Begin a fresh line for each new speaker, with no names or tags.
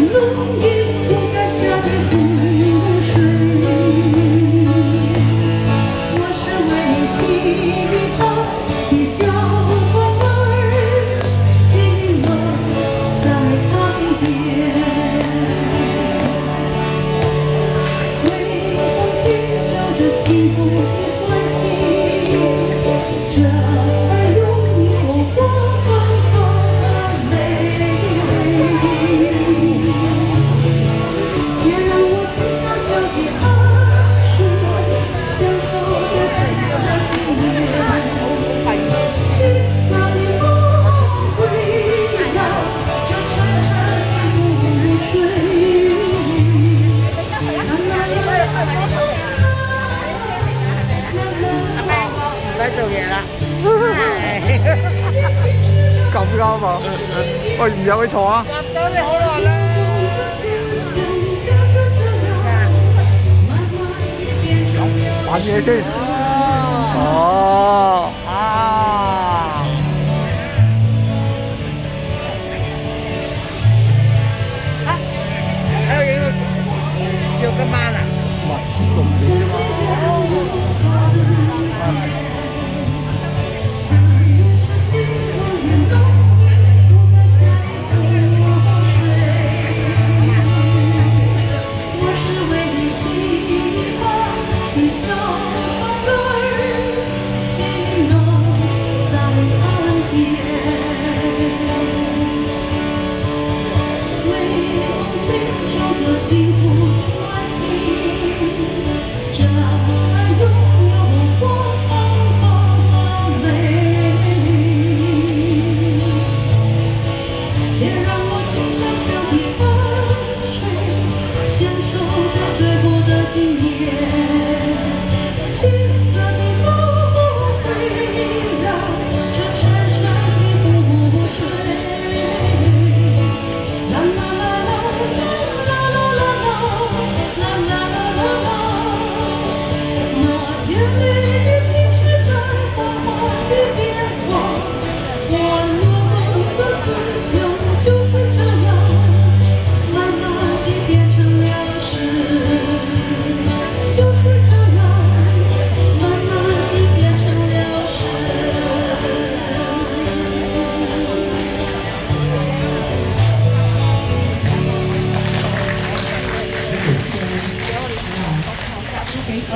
浓云覆盖下的湖水，我是为你期盼的小船儿，寂寞在岸边，微风轻飘着幸福。
做嘢啦，
咁啱啊？喂，唔入去坐啊？
入到
你好耐啦。玩嘢先。哦。